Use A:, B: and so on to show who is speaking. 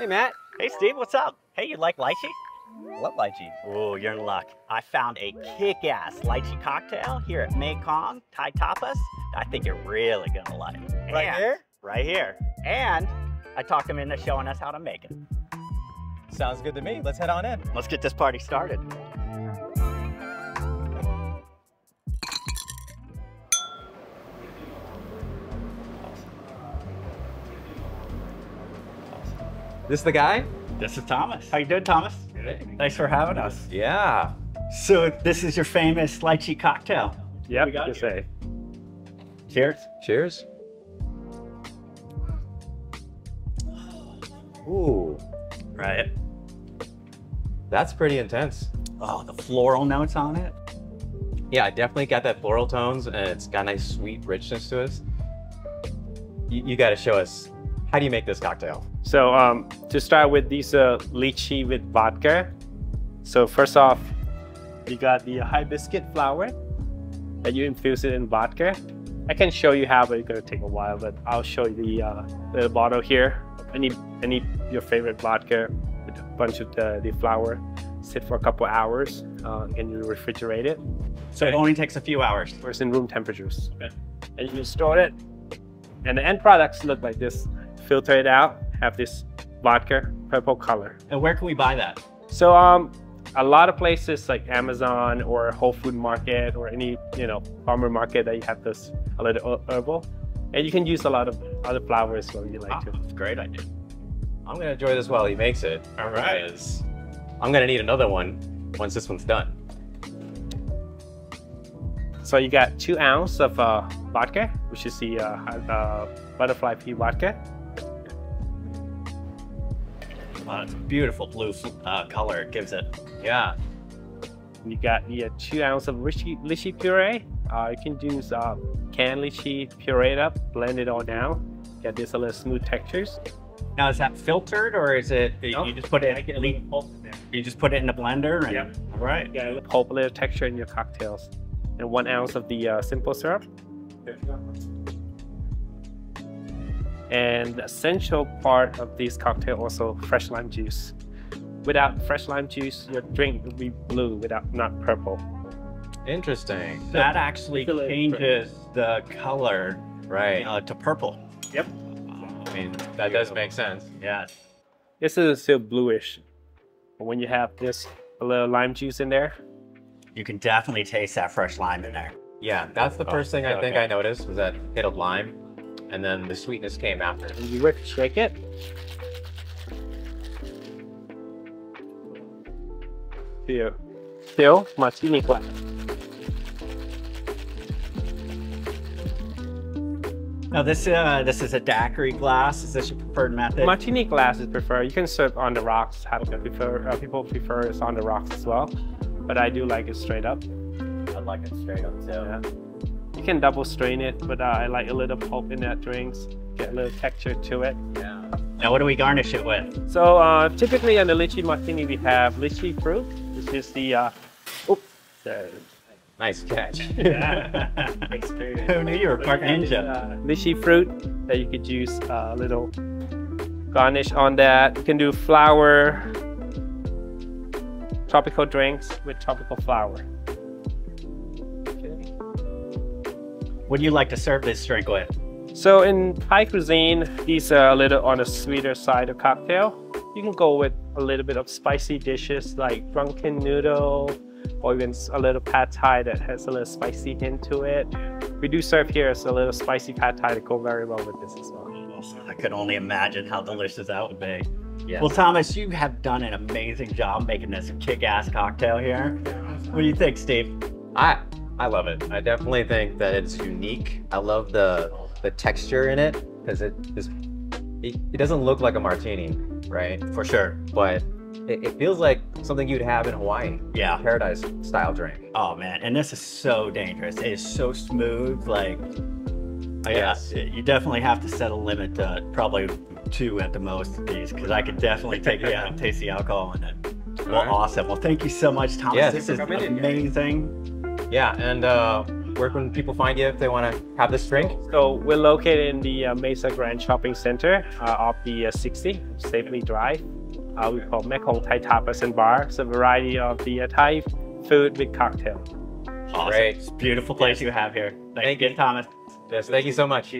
A: Hey, Matt.
B: Hey, Steve, what's up? Hey, you like lychee?
A: Love lychee.
B: Oh, you're in luck. I found a kick-ass lychee cocktail here at Mae-Khong Thai Tapas. I think you're really gonna like.
A: Right
B: And-
A: here?
B: Right here. And I talked him into showing us how to make it.
A: Sounds good to me. Let's head on in.
B: Let's get this party started.
A: This is the guy?
B: This is Thomas. How you doing, Thomas? Good. Thanks for having us.
A: Yeah.
B: So this is your famous lychee cocktail.
C: Yep,
B: We got
C: you
B: you.
C: say.
B: Cheers.
A: Cheers. Ooh,
B: Right.
A: that's pretty intense.
B: Oh, the floral notes on it.
A: Yeah, I definitely got that floral tones and it's got a nice sweet richness to it. You, you got to show us, how do you make this cocktail?
C: So um, to start with these uh, lychee with vodka. So first off, you got the hibiscus flower that you infuse it in vodka. I can show you how, but it's gonna take a while. But I'll show you the uh, the bottle here. Any any your favorite vodka with a bunch of the, the flour. Sit for a couple hours uh, and you refrigerate it.
B: So it only takes a few hours.
C: It's in room temperatures. And you store it. And the end products look like this. Filter it out, have this vodka, purple color.
B: And where can we buy that?
C: So um, a lot of places like Amazon or Whole Food Market or any you know farmer market that you have this a little her- herbal, and you can use a lot of other flowers when you like to.
B: that's a great idea.
A: I'm gonna enjoy this while he makes it.
B: All right.
A: I'm gonna need another one once this one's done.
C: So you got two ounce of uh, vodka, which is the uh, uh, butterfly pea vodka.
B: Wow, it's a beautiful blue uh, color it gives it.
A: Yeah.
C: You got the uh, two ounce of lychee, lychee puree. Uh, you can use uh, canned lychee puree it up, blend it all down, get this a little smooth textures.
B: Now is that filtered or is it
C: Nope.
B: you just put it
C: Get a pulp in there.
B: you just put it in a blender and
C: Yep.
B: all right.
C: Yeah, a little pulp, a little texture in your cocktails. And one ounce of the uh, simple syrup. And the essential part of this cocktail also fresh lime juice. Without fresh lime juice, your drink will be blue without not purple.
A: Interesting.
B: That actually changes the color
A: Right.
B: uh, to purple.
C: Yep.
A: I mean, that does make sense.
B: Yeah.
C: This is still bluish. But when you have this a little lime juice in there,
B: You can definitely taste that fresh lime in there.
A: Yeah, that's the
B: Oh,
A: first thing I think
B: okay.
A: I noticed was that hit of lime, and then the sweetness came after.
C: and you whip shake it. Still, still martini glass.
B: Now this uh, this is a daiquiri glass. Is this your preferred method?
C: Martini glass is preferred. You can serve on the rocks. Have prefer uh, people prefer it on the rocks as well, but I do like it straight up.
B: I like it straight up too.
C: Yeah. You can double strain it, but uh, I like a little pulp in that drinks. Get a little texture to it.
B: Yeah. Now what do we garnish it with?
C: So uh, typically on the lychee martini we have lychee fruit, which is the uh, oops, the
A: Nice catch.
B: Who knew you were part ninja?
C: lychee fruit that you could use uh, a little garnish on that. You can do flower, tropical drinks with tropical flower.
B: What do you like to serve this drink with?
C: So in Thai cuisine, these are a little on the sweeter side of cocktail. You can go with a little bit of spicy dishes like drunken noodle, or even a little pad thai that has a little spicy hint to it. We do serve here as a little spicy pad thai to go very well with this as well.
B: I could only imagine how delicious that would be.
A: Yes.
B: Well, Thomas, you have done an amazing job making this kick-ass cocktail here. What do you think, Steve?
A: I I love it. I definitely think that it's unique. I love the the texture in it because it it, it doesn't look like a martini, right?
B: For sure.
A: But it, it feels like something you'd have in Hawaii,
B: Yeah.
A: paradise style drink.
B: Oh man, and this is so dangerous. It is so smooth. Like, yeah,
A: Yes.
B: you definitely have to set a limit to probably two at the most of these, because I could definitely take yeah, taste the alcohol in it. Well,
A: Alright.
B: awesome. Well, thank you so much, Thomas.
A: Yes.
B: this is
A: for coming in, guys.
B: amazing.
A: Yeah, and uh, where can people find you if they want to have this drink?
C: So we're located in the uh, Mesa Grand Shopping Center uh, off the uh, 60 Stapley Drive. Uh, we call Mae-Khong Thai Tapas and Bar. It's a variety of the uh, Thai food with cocktail.
B: Awesome.
A: Great.
B: It's a beautiful place you have here. Thank,
A: Thank
B: you,
A: you.
B: Thomas.
A: Yes, thank you so much.